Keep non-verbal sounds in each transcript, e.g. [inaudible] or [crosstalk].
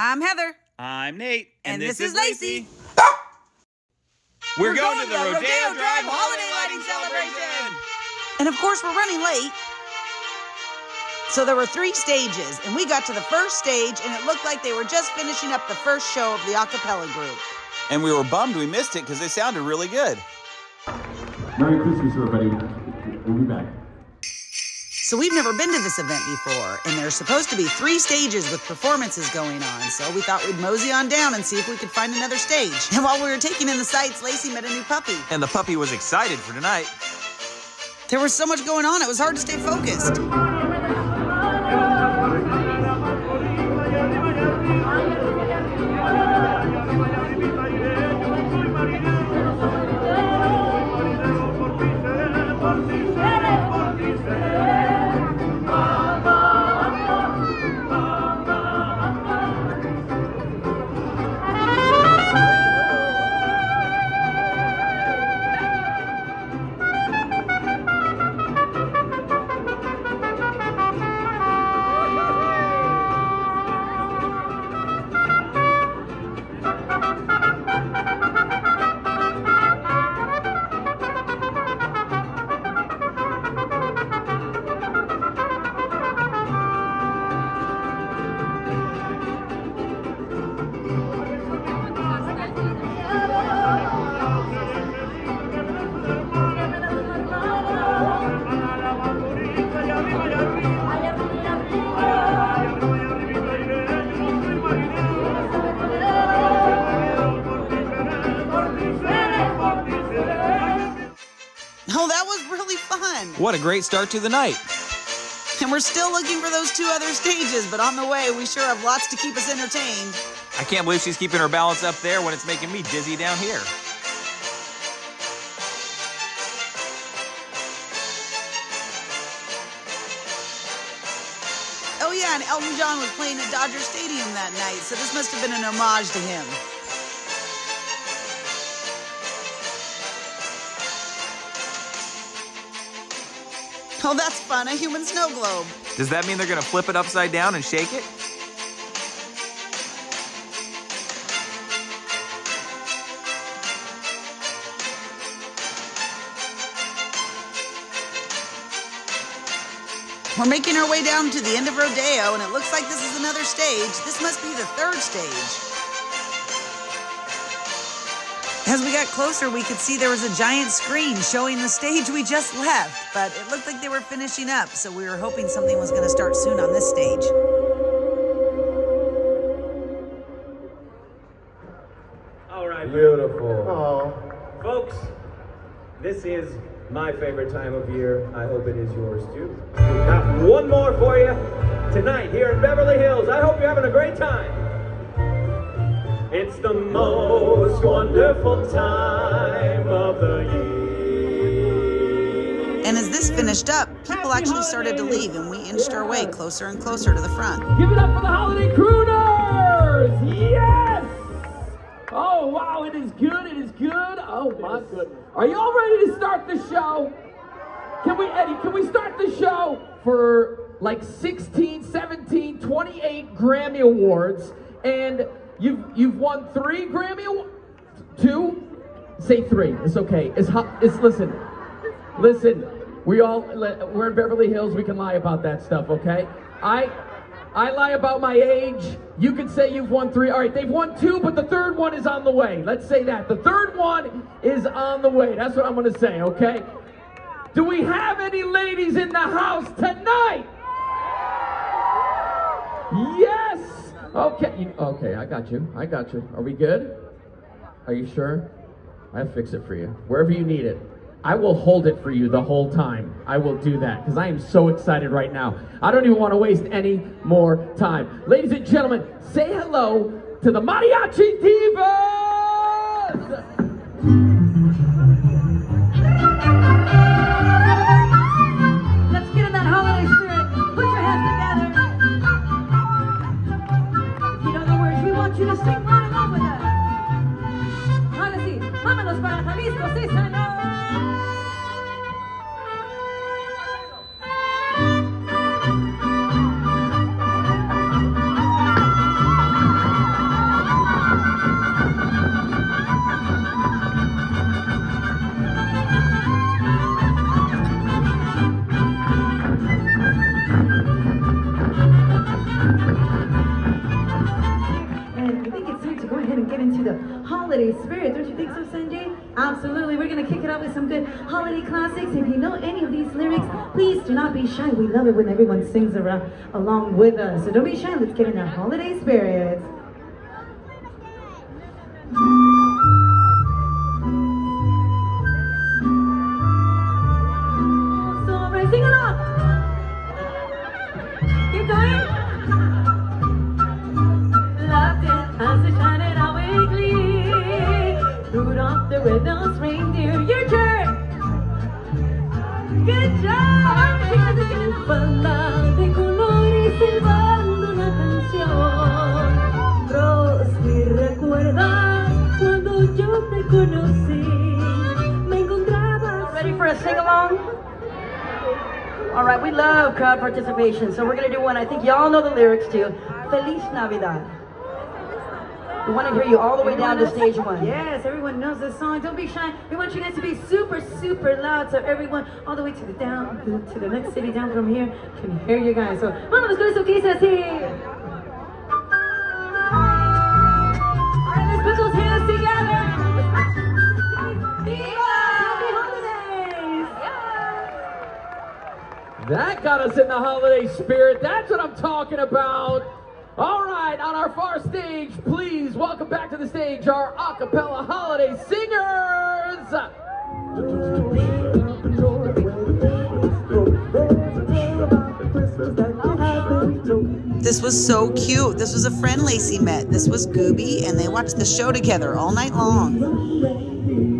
I'm Heather. I'm Nate. And, this, is Lacey. We're, going, to the Rodeo, Drive Holiday Lighting Celebration. And of course, we're running late. So there were three stages, and we got to the first stage, and it looked like they were just finishing up the first show of the a cappella group. And we were bummed we missed it because they sounded really good. Merry Christmas, everybody. We'll be back. So we've never been to this event before, and there's supposed to be three stages with performances going on. So we thought we'd mosey on down and see if we could find another stage. And while we were taking in the sights, Lacey met a new puppy. And the puppy was excited for tonight. There was so much going on, it was hard to stay focused. A great start to the night. And we're still looking for those two other stages, but on the way, we sure have lots to keep us entertained. I can't believe she's keeping her balance up there when it's making me dizzy down here. Oh, yeah, and Elton John was playing at Dodger Stadium that night, so this must have been an homage to him. Oh, that's fun, a human snow globe. Does that mean they're going to flip it upside down and shake it? We're making our way down to the end of Rodeo, and it looks like this is another stage. This must be the third stage. As we got closer, we could see there was a giant screen showing the stage we just left, but it looked like they were finishing up, so we were hoping something was going to start soon on this stage. All right, Beautiful. folks, this is my favorite time of year. I hope it is yours too. We've got one more for you tonight here in Beverly Hills. I hope you're having a great time. It's the most wonderful time of the year. And as this finished up, people actually started to leave, and we inched our way closer and closer to the front. Give it up for the holiday crooners! Yes! Oh wow, it is good, it is good. Oh my goodness. Are y'all ready to start the show? Can we, Eddie, can we start the show for like 16, 17, 28 Grammy Awards? And you've you've won three Grammy? Two? Say three. It's okay. It's. It's listen. Listen. We all we're in Beverly Hills. We can lie about that stuff, okay? I I lie about my age. You can say you've won three. All right, they've won two, but the third one is on the way. Let's say that. The third one is on the way. That's what I'm to say, okay? Do we have any ladies in the house tonight? Yes. Okay. you- Okay, I got you. I got you. Are we good? Are you sure? I'll fix it for you. Wherever you need it. I will hold it for you the whole time. I will do that because I am so excited right now. I don't even want to waste any more time. Ladies and gentlemen, say hello to the Mariachi Divas! Classics. If you know any of these lyrics, please do not be shy. We love it when everyone sings around, along with us. So don't be shy. Let's get in the holiday spirit. Ready for a sing-along? All right, we love crowd participation, so we're gonna do one. I think y'all know the lyrics to Feliz Navidad. We want to hear you all the way down to stage one. Yes, everyone knows this song. Don't be shy. We want you guys to be super, super loud so everyone all the way to the down, to the next city down from here can hear you guys. So, vamos con eso que dice así. All right, let's put those hands together. Viva! Happy holidays! That got us in the holiday spirit. That's what I'm talking about. All right, on our far stage, please welcome back to the stage our a cappella holiday singers. This was so cute. This was a friend Lacey met. This was Gooby, and they watched the show together all night long.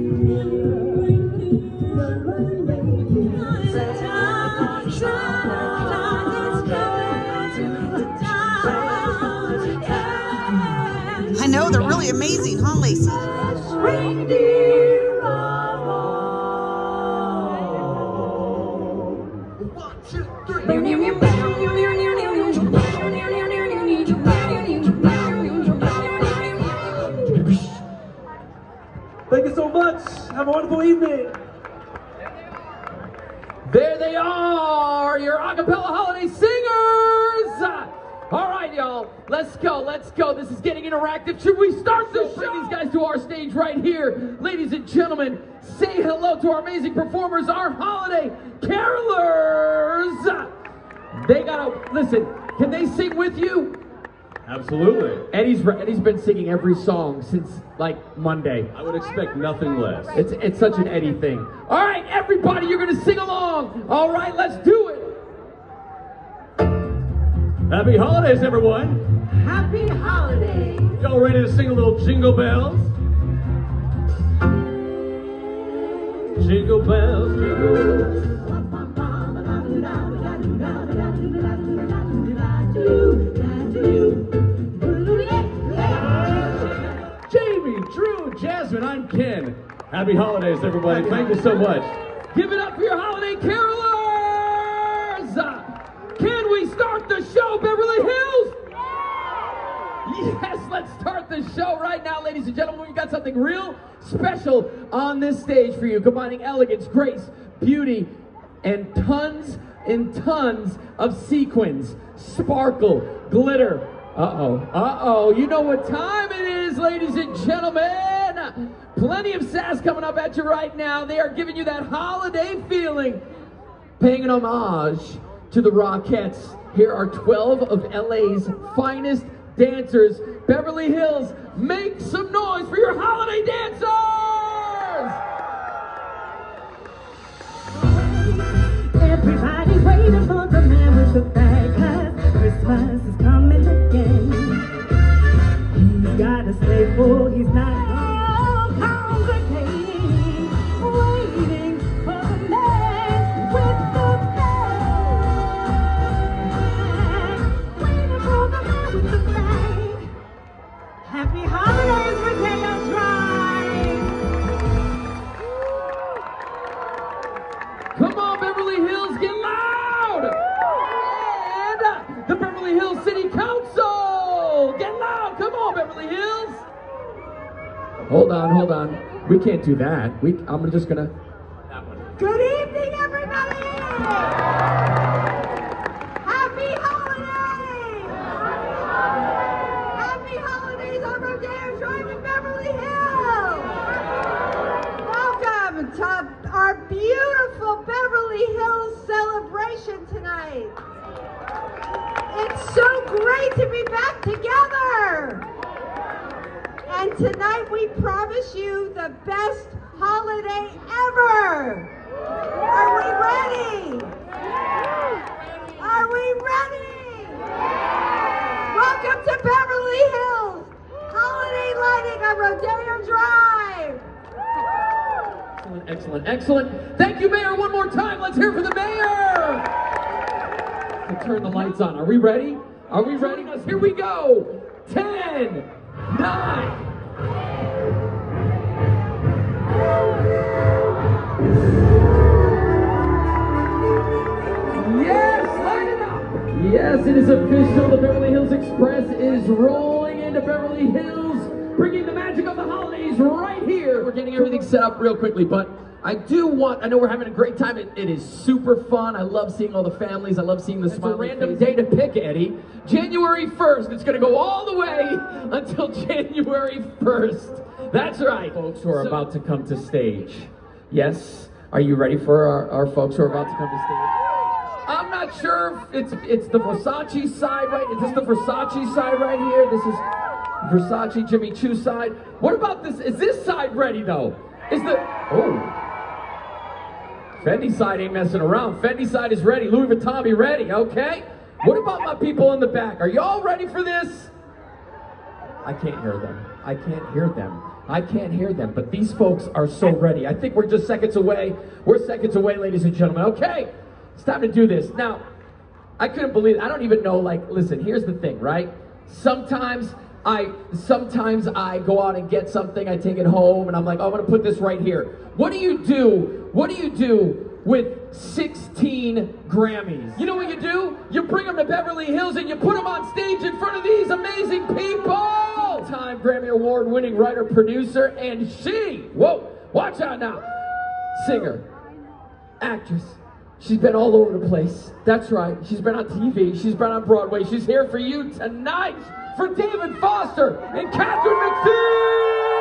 Amazing, huh, Lacey? Thank you so much. Have a wonderful evening. There they are, your a cappella holiday singers. All right, y'all, let's go, let's go. This is getting interactive. Should we start the show? Bring these guys to our stage right here. Ladies and gentlemen, say hello to our amazing performers, our holiday carolers. They gotta, listen, can they sing with you? Absolutely. Eddie's, Eddie's been singing every song since like Monday. I would expect nothing less. It's it's such an Eddie thing. All right, everybody, you're gonna sing along. All right, let's do it. Happy holidays, everyone. Happy holidays! Y'all ready to sing a little jingle bells? Jingle bells, jingle. Jamie, Drew, Jasmine, I'm Ken. Happy holidays, everybody. Thank you so much. Give it up for your holiday carolers. Beverly Hills? Yes, let's start the show right now, ladies and gentlemen. We've got something real special on this stage for you, combining elegance, grace, beauty, and tons and tons of sequins, sparkle, glitter. Uh-oh, uh-oh. You know what time it is, ladies and gentlemen. Plenty of sass coming up at you right now. They are giving you that holiday feeling paying an homage to the Rockettes. Here are 12 of LA's finest dancers. Beverly Hills, make some noise for your holiday dancers! Everybody's waiting for the man with the bag, Christmas is coming again. He's got a sleigh full, he's not Hold on, hold on. We can't do that. We, I'm just gonna. Good evening, everybody. Happy holidays. Happy holidays on Rodeo Drive in Beverly Hills. Welcome to our beautiful Beverly Hills celebration tonight. It's so great to be back together. And tonight we promise you the best holiday ever. Are we ready? Are we ready? Welcome to Beverly Hills. Holiday lighting on Rodeo Drive. Excellent, excellent, excellent. Thank you, Mayor. One more time. Let's hear for the Mayor. We'll turn the lights on. Are we ready? Are we ready? Here we go. 10, 9, Yes, light up. Yes, it is official. The Beverly Hills Express is rolling into Beverly Hills, bringing the magic of the holidays right here. We're getting everything set up real quickly, but I do want, I know we're having a great time. It, it is super fun. I love seeing all the families. I love seeing the smiley random day to pick, Eddie. January 1st. It's going to go all the way until [laughs] January 1st. That's right. Folks who are about to come to stage. Yes? Are you ready for our, our folks who are about to come to stage? I'm not sure if it's it's the Versace side, right? Is this the Versace side right here? This is Versace Jimmy Choo side. What about this? Is this side ready though? Is the oh Fendi side ain't messing around. Fendi side is ready. Louis Vuitton be ready, okay? What about my people in the back? Are y'all ready for this? I can't hear them. I can't hear them. I can't hear them, but these folks are so ready. I think we're just seconds away. We're seconds away, ladies and gentlemen. Okay, it's time to do this. Now, I couldn't believe. I don't even know, like, listen, here's the thing, right? Sometimes I sometimes I go out and get something, I take it home, and I'm like, oh, I'm gonna put this right here. What do you do? What do you do with 16 Grammys? You know what you do? You bring them to Beverly Hills and you put them on stage in front of these amazing people! Time Grammy Award winning writer, producer, and she, whoa, watch out now, singer, actress. She's been all over the place. That's right. She's been on TV. She's been on Broadway. She's here for you tonight for David Foster and Katharine McPhee.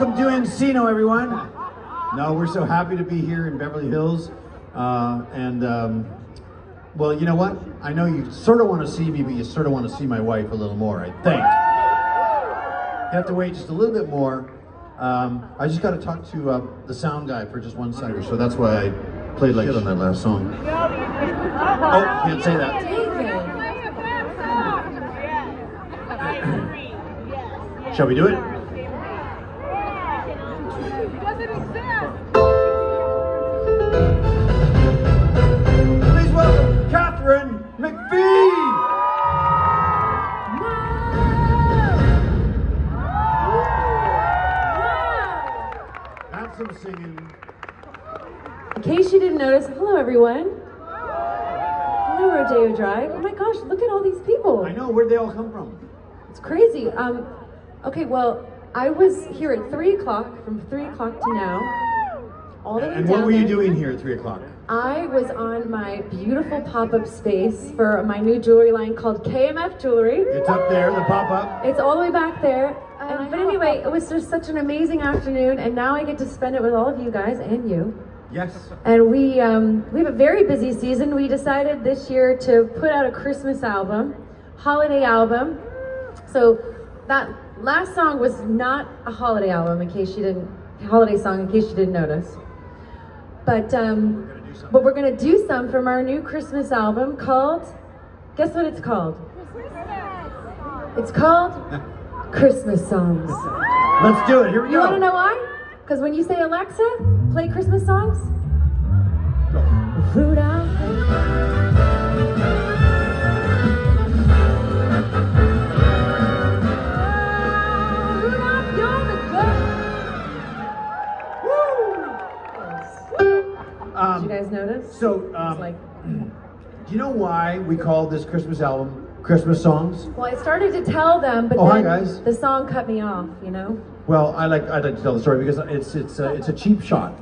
Welcome to Encino, everyone. No, we're so happy to be here in Beverly Hills. Uh, and, um, well, you know what? I know you sort of want to see me, but you sort of want to see my wife a little more, I think. You have to wait just a little bit more. Um, I just got to talk to uh, the sound guy for just one second, so that's why I played like shit on that last song. Oh, can't say that. Shall we do it? All come from? It's crazy. Um, okay, well, I was here at three o'clock, from three o'clock to now. All the way And down what were you doing here at 3 o'clock? I was on my beautiful pop-up space for my new jewelry line called KMF Jewelry. It's up there, the pop up. It's all the way back there. And, but anyway, it was just such an amazing afternoon, and now I get to spend it with all of you guys and you. Yes. And we um, we have a very busy season. We decided this year to put out a Christmas album, holiday album. So that last song was not a holiday album, in case you didn't holiday song, in case you didn't notice. But um, but we're gonna do some from our new Christmas album called. Guess what it's called? It's called [laughs] Christmas songs. Let's do it. Here we You go. want to know why? Because when you say Alexa, play Christmas songs. Rudolph. [clears throat] Do you know why we called this Christmas album Christmas songs? Well, I started to tell them, but Oh, hi, guys. the song cut me off. You know. Well, I like I'd like to tell the story because it's it's a, it's a cheap shot.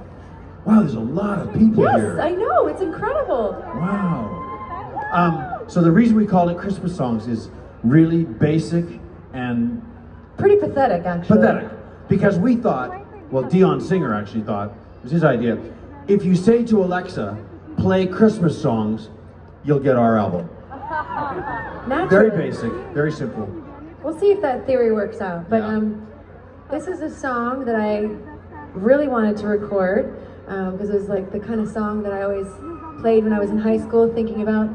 Wow, there's a lot of people Yes, here. I know. It's incredible. Wow. Um, so the reason we call it Christmas songs is really basic and Pretty pathetic, actually. pathetic. Because we thought, well, Dion Singer actually thought, it was his idea, if you say to Alexa, play Christmas songs, you'll get our album. Very basic, very simple. We'll see if that theory works out. But Yeah. um, this is a song that I really wanted to record because it was like the kind of song that I always played when I was in high school, thinking about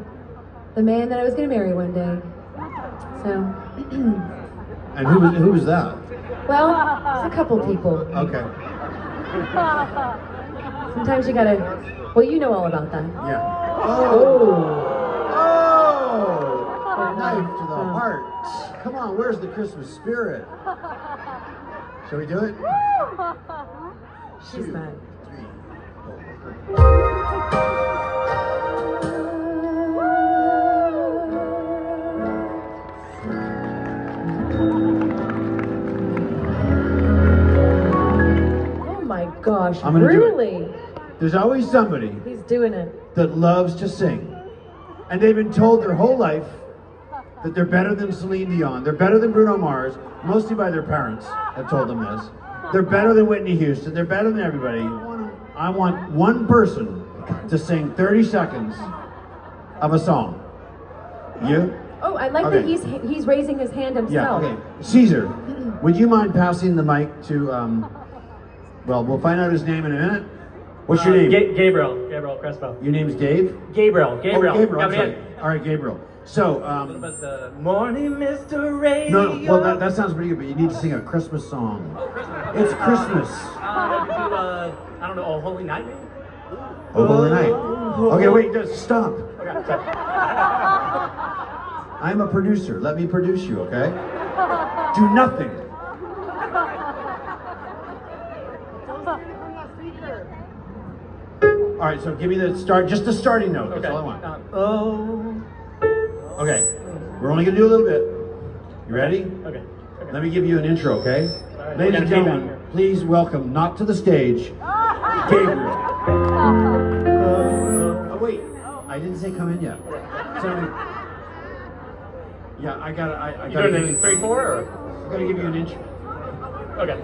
the man that I was going to marry one day. So, [clears throat] And who was, who was that? well, it's a couple people. Okay. [laughs] Sometimes you gotta. Well, you know all about that. Yeah. Oh. Oh. oh. oh. Knife to the heart. Come on, where's the Christmas spirit? Shall we do it? She's Two, mad. three, four. Oh my gosh! I'm gonna do it. really? There's always somebody He's doing it. that loves to sing. And they've been told their whole life that they're better than Celine Dion. They're better than Bruno Mars, mostly by their parents have told them this. They're better than Whitney Houston. They're better than everybody. I want one person to sing 30 seconds of a song. You? Oh, I like Okay. that he's he's raising his hand Yeah, himself. okay. Caesar, would you mind passing the mic to, um, well, we'll find out his name in a minute. What's your Uh, name? Ga- Gabriel. Gabriel Crespo. Your name's Dave? Gabriel. Gabriel. Oh, Gabriel. I'm sorry. All right, Gabriel. So, um, But the morning, Mr. Radio. no, no, well, that, that sounds pretty good, but you need to sing a Christmas song. Oh, Christmas. It's Christmas. Uh, maybe do, uh, I don't know, Oh Holy Night, maybe? Oh, Holy Night. Okay, wait, just stop. Okay, sorry. I'm a producer. Let me produce you, okay? Do nothing. All right, so give me the start, just the starting note. That's Okay. all I want. Uh, oh. Okay, we're only gonna do a little bit. You ready? Okay. okay. Let me give you an intro, okay? right, Ladies and got a feedback gentlemen, please welcome, not to the stage, Gabriel. [laughs] Oh, wait, I didn't say come in yet. Sorry. Yeah, I gotta, I, I gotta, you, three, four, or? I gotta give you an intro. Okay.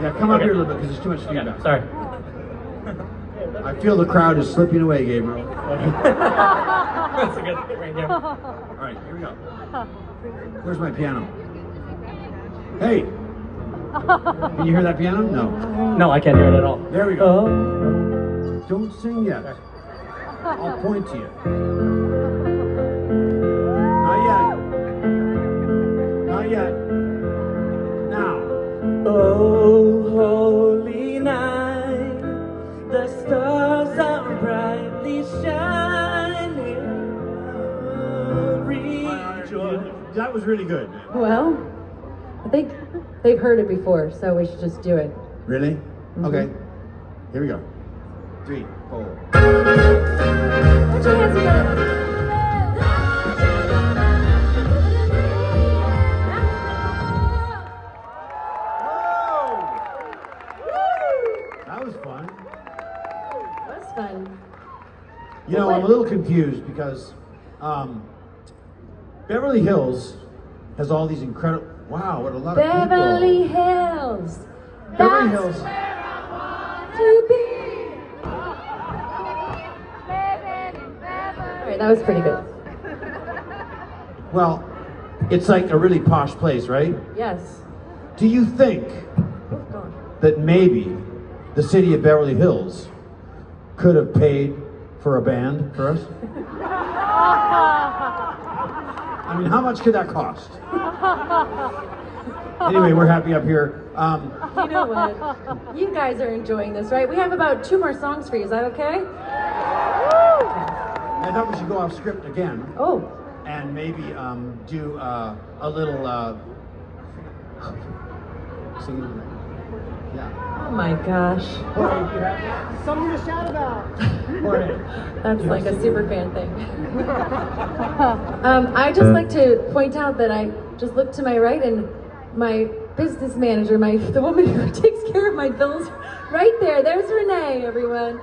Yeah, come up Okay. here a little bit because there's too much feedback. Okay, sorry. I feel the crowd is slipping away, Gabriel. [laughs] That's a good thing right there. All right, here we go. Where's my piano? Hey! Can you hear that piano? No. No, I can't hear it at all. There we go. Oh. Don't sing yet. I'll point to you. Not yet. Not yet. Now. Oh, That was really good. Well, I think they've heard it before, so we should just do it. Really? Okay. Here we go. Three, four. Put your hands together. That was fun. That's fun. You know, I'm a little confused because um, Beverly Hills has all these incredible. Wow, what a lot of Beverly people. Hills. Beverly Hills. to be. All right, that was pretty good. Well, it's like a really posh place, right? Yes. Do you think Oh, that maybe the city of Beverly Hills could have paid for a band for us? [laughs] I mean, how much could that cost? Anyway, we're happy up here. Um, You know what? You guys are enjoying this, right? We have about two more songs for you. Is that okay? I thought we should go off script again Oh, and maybe um, do uh, a little uh, singing. Yeah. oh my gosh. Something to shout about. [laughs] That's like a super fan thing. um, I just like to point out that I just looked to my right and my business manager, my the woman who [laughs] takes care of my bills, right there. There's Renee, everyone.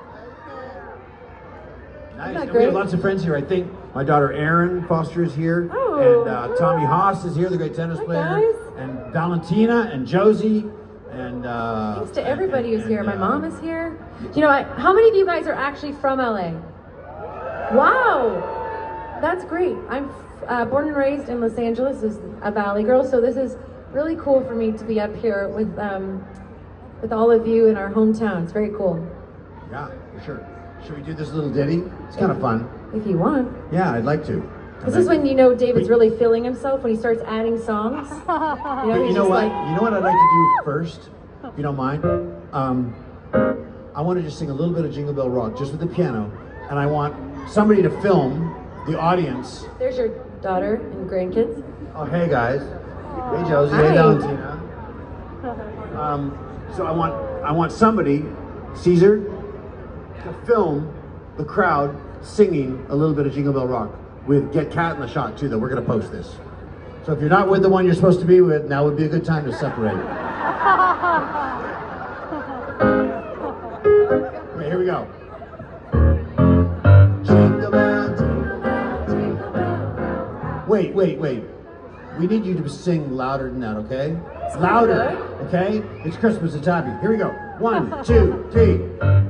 Nice. we have lots of friends here. I think my daughter Erin Foster is here, Oh. and uh, Tommy Haas is here, the great tennis Hi, player, guys. and Valentina and Josie, and uh, Thanks to everybody and- who's here. and, My uh, mom is here. You know, I, how many of you guys are actually from LA? Wow, that's great. I'm uh, born and raised in Los Angeles, as a Valley girl, so this is really cool for me to be up here with um, with all of you in our hometown. It's very cool. Yeah, for sure. Should we do this little ditty? It's kind of fun. If you want, Yeah, I'd like to. This is when you know David's really feeling himself when he starts adding songs. [laughs] You know, you know what? like, you know what I'd like to do first, if you don't mind. Um, I want to just sing a little bit of Jingle Bell Rock, just with the piano, and I want somebody to film the audience. there's your daughter and grandkids. Oh, hey guys. Hey Josie. Hi. Hey Valentina. [laughs] Um, so I want I want somebody, Caesar, to film the crowd singing a little bit of Jingle Bell Rock with Get Cat in the shot too. That we're gonna post this. So if you're not with the one you're supposed to be with, now would be a good time to separate. Okay, here we go. Wait, wait, wait. We need you to sing louder than that, okay? Louder, okay? It's Christmas, it's happy. Here we go. One, two, three.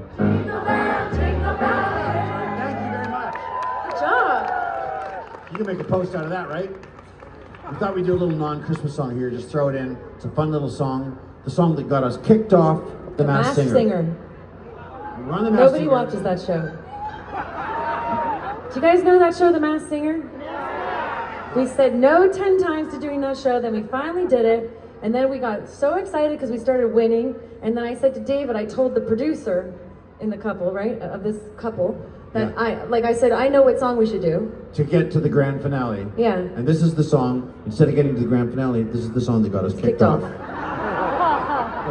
Make a post out of that, right? We thought we'd do a little non-Christmas song here. Just throw it in. It's a fun little song. The song that got us kicked off the, The Masked Singer. Singer. We're the Masked Nobody Singer. watches that show. Do you guys know that show, The Masked Singer? We said no 10 times to doing that show, then we finally did it. And then we got so excited because we started winning. And then I said to David, I told the producer in the couple, right, of this couple, that Yeah. I, like I said, I know what song we should do. To get to the grand finale. Yeah. And this is the song, instead of getting to the grand finale, this is the song that got us kicked, Kicked off. Goes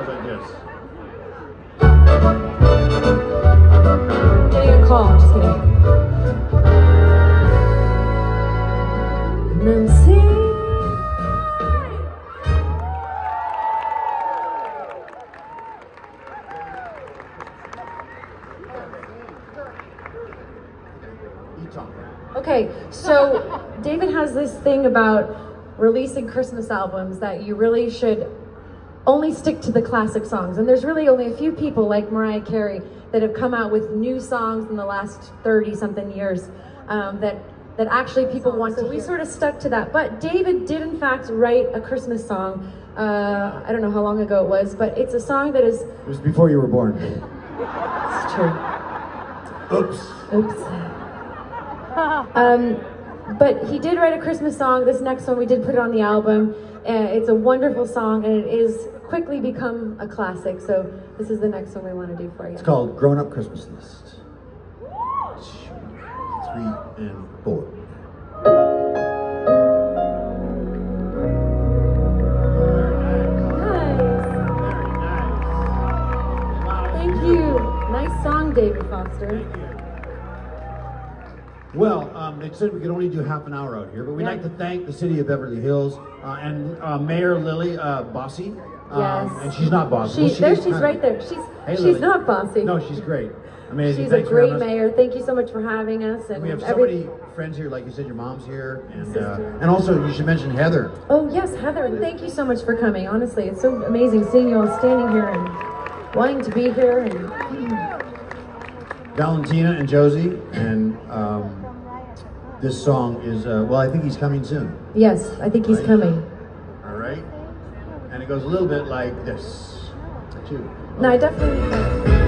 like this. Getting a call, just kidding. Thing about releasing Christmas albums that you really should only stick to the classic songs. And there's really only a few people like Mariah Carey that have come out with new songs in the last 30 something years um, that that actually people want to. So We sort of stuck to that. But David did in fact write a Christmas song. Uh, I don't know how long ago it was, but it's a song that is. It was before you were born. It's true. Oops. Oops. [laughs] Um, but he did write a Christmas song. This next one, we did put it on the album. Uh, it's a wonderful song, and it is quickly become a classic. So this is the next one we want to do for you. It's called Grown Up Christmas List. Three and four. Nice. Thank you. Nice song, David Foster. Well, um, they said we could only do half an hour out here, but we'd Yeah. like to thank the city of Beverly Hills uh, and uh, Mayor Lili uh, Bosse. Um, Yes. And she's not bossy. She, Well, she there, she's kinda- right there. She's Hey, she's Lili. not bossy. No, she's great. Amazing. She's a Thanks for great mayor. Thank you so much for having us. And We have so every- many friends here, like you said, your mom's here, and uh, and also you should mention Heather. Oh yes, Heather, And thank you so much for coming. Honestly, it's so amazing seeing you all standing here and wanting to be here. And Valentina and Josie, and um, this song is uh, well, I think he's coming soon. yes, I think he's Right. coming. All right, and it goes a little bit like this. Too. No, I definitely.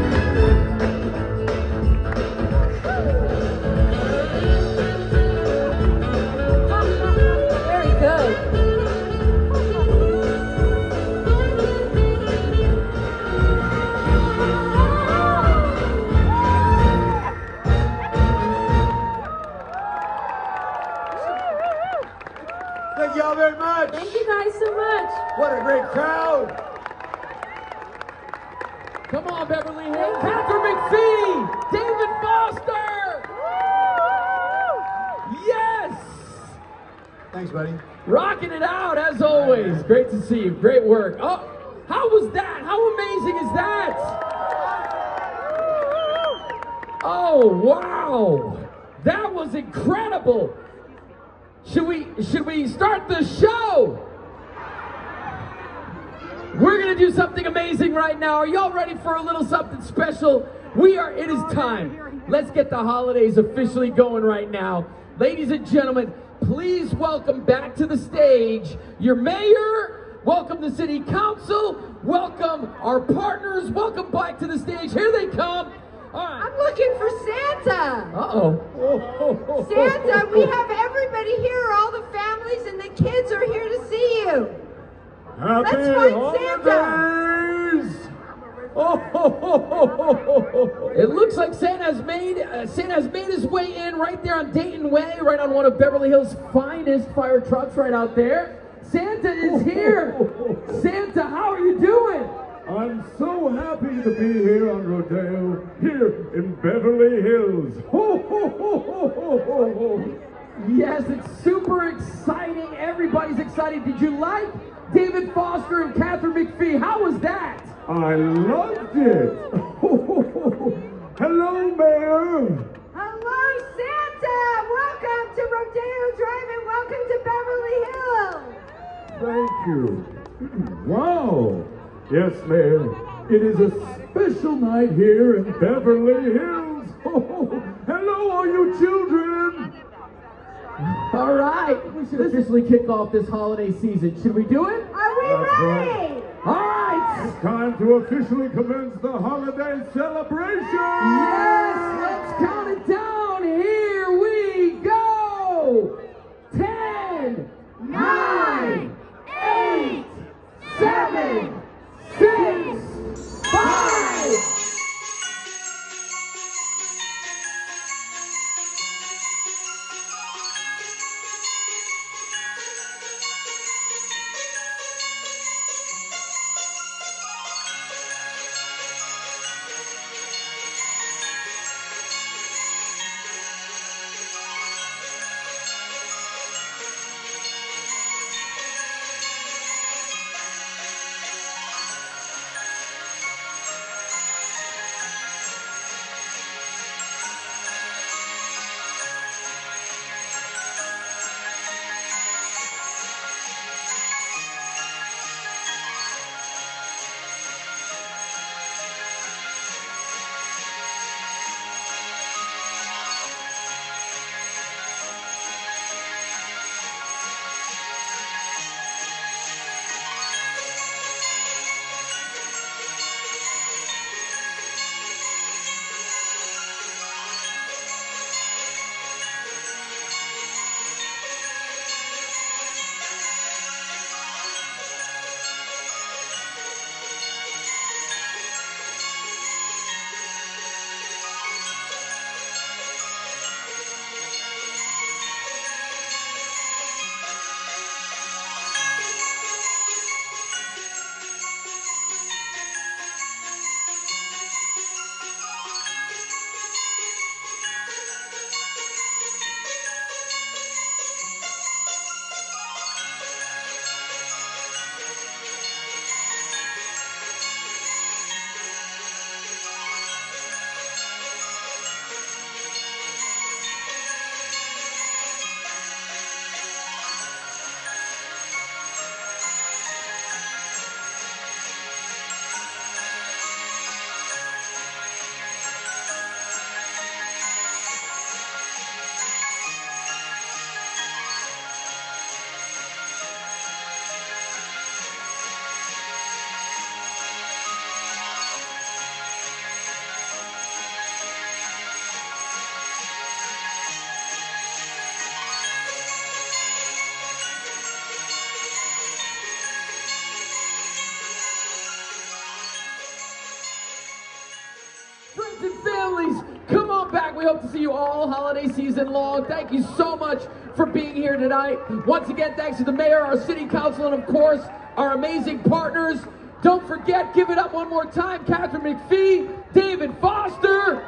Let's get the holidays officially going right now. Ladies and gentlemen, please welcome back to the stage your mayor, welcome the city council, welcome our partners, welcome back to the stage. Here they come. Right. I'm looking for Santa. Uh-oh. Santa, we have everybody here. All the families and the kids are here to see you. Happy Let's find Santa. Oh, ho, ho, ho. It looks like Santa's made uh, Santa's made his way in right there on Dayton Way, right on one of Beverly Hills' finest fire trucks, right out there. Santa is here. [laughs] Santa, how are you doing? I'm so happy to be here on Rodeo, here in Beverly Hills. Ho, ho, ho, ho, ho, ho, ho. Yes, it's super exciting. Everybody's excited. Did you like David Foster and Katharine McPhee? How was that? I loved it. Ho, ho, ho, ho. Hello, Mayor. Hello, Santa. Welcome to Rodeo Drive and welcome to Beverly Hills. Thank you. [clears throat] wow. Yes, Mayor. It is a special night here in Beverly Hills. Oh, [laughs] hello, all you children. All right, we should officially kick off this holiday season. Should we do it? Are we That's ready? right. It's time to officially commence the holiday celebration. Yes, let's count it down. We hope to see you all holiday season long. Thank you so much for being here tonight. Once again, thanks to the mayor, our city council, and of course, our amazing partners. Don't forget, give it up one more time, Katharine McPhee, David Foster.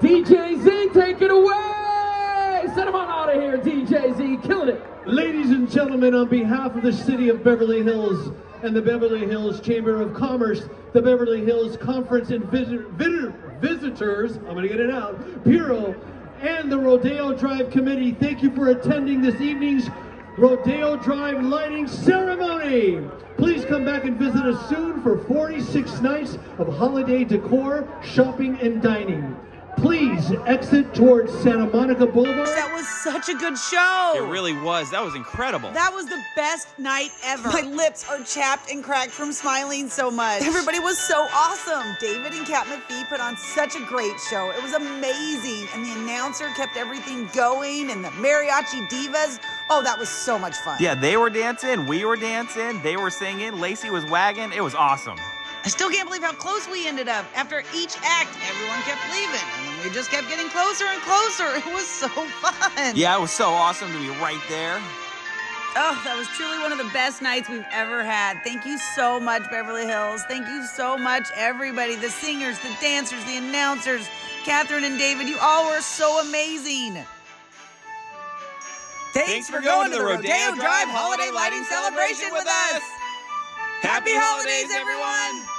DJ Z, take it away! Send him on out of here, DJ Z, killing it. Ladies and gentlemen, on behalf of the city of Beverly Hills and the Beverly Hills Chamber of Commerce, the Beverly Hills Conference and Visit- Visitors, I'm gonna get it out, Bureau, and the Rodeo Drive Committee, thank you for attending this evening's Rodeo Drive lighting ceremony. Please come back and visit us soon for 46 nights of holiday decor, shopping, and dining. Please exit towards Santa Monica Boulevard. That was such a good show. It really was. That was incredible. That was the best night ever. My lips are chapped and cracked from smiling so much. Everybody was so awesome. David and Kat McPhee put on such a great show. It was amazing. And the announcer kept everything going and the mariachi divas. Oh, that was so much fun. yeah, they were dancing. We were dancing. They were singing. Lacey was wagging. It was awesome. I still can't believe how close we ended up. After each act, everyone kept leaving. And then we just kept getting closer and closer. [laughs] It was so fun. Yeah, it was so awesome to be right there. Oh, that was truly one of the best nights we've ever had. Thank you so much, Beverly Hills. Thank you so much, everybody the singers, the dancers, the announcers, Katharine and David. You all were so amazing. Thanks, for going to the Rodeo Drive Holiday Lighting Celebration with us. Happy holidays, everyone.